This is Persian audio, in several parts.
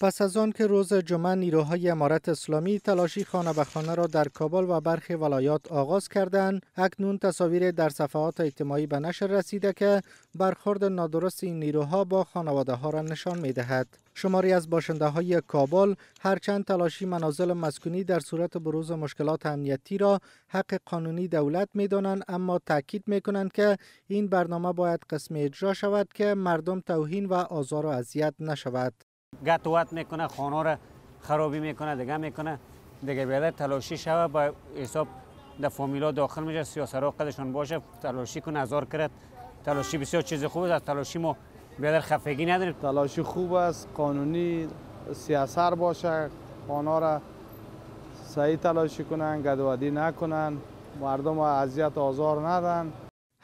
پس از آن که روز جمعه نیروهای امارت اسلامی تلاشی خانه به خانه را در کابل و برخی ولایات آغاز کردند اکنون تصاویر در صفحات اجتماعی به نشر رسیده که برخورد نادرست این نیروها با خانواده ها را نشان می دهد شماری از باشنده های کابل هرچند تلاشی منازل مسکونی در صورت بروز مشکلات امنیتی را حق قانونی دولت می دانند اما تاکید می کنند که این برنامه باید قسم اجرا شود که مردم توهین و آزار و اذیت نشود. گت وت می‌کنه خانه را خرابی می‌کنه دیگه می‌کنه. دیگه بیادر تلاشی شوه با حساب در فامیلا داخل میشه سیاسرا قدشان باشه تلاشی کنه ازار کرد. تلاشی بسیار چیز خوب است تلاشی ما بیادر خفگی نداریم. تلاشی خوب است قانونی سیاسر باشه خانه را صحیح تلاشی کنن گدوادی نکنن مردم اذیت آزار ندن.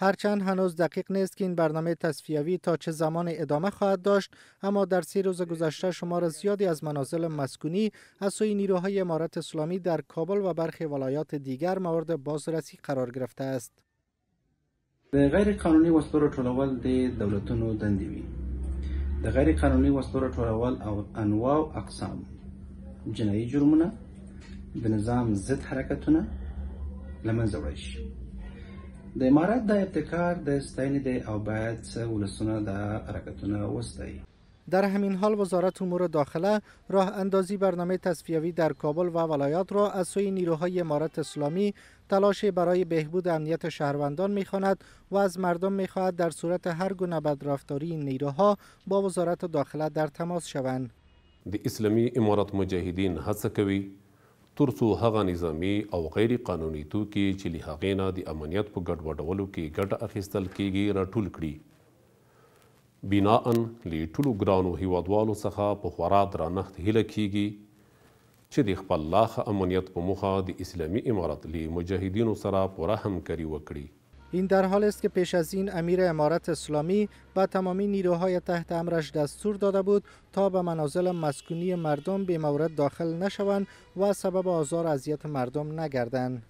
هرچند هنوز دقیق نیست که این برنامه تصفیوی تا چه زمان ادامه خواهد داشت اما در سی روز گذشته شمار زیادی از منازل مسکونی از سوی نیروهای امارت اسلامی در کابل و برخی ولایات دیگر مورد بازرسی قرار گرفته است. د غیر قانوني وسلو راټولول د دولتونو دندې وي. د غیر قانوني وسلو راټولول او انواع اقسام جنایي جرمونه د نظام ضد حرکتونه له منځه وړی د امارت د ابتکار د ستاینې دی او باید څه ولسونه د حرکتونه وستایي. در همین حال وزارت امور داخله راه اندازی برنامه تصفیوی در کابل و ولایات را از سوی نیروهای امارت اسلامی تلاش برای بهبود امنیت شهروندان می‌خواند و از مردم می‌خواهد در صورت هر گونه بدرفتاری این نیروها با وزارت داخله در تماس شوند. د اسلامي امارت مجاهدین هڅه کوي ترڅو هغه نظامی او غیر قانوني توکي چې له هغې نه د امنیت په ګډوډولو کې ګټه اخیستل کیږي راټول کړي. بناء له ټولو ګرانو هیوادوالو څخه په خورا درنښت هیله کیږي چې د خپل لاخ امنیت په موخه د اسلامي امارت له مجاهدینو سره پوره همکاري وکړي این در حال است که پیش از این امیر امارت اسلامی به تمامی نیروهای تحت امرش دستور داده بود تا به منازل مسکونی مردم به مورد داخل نشوند و سبب آزار اذیت مردم نگردند.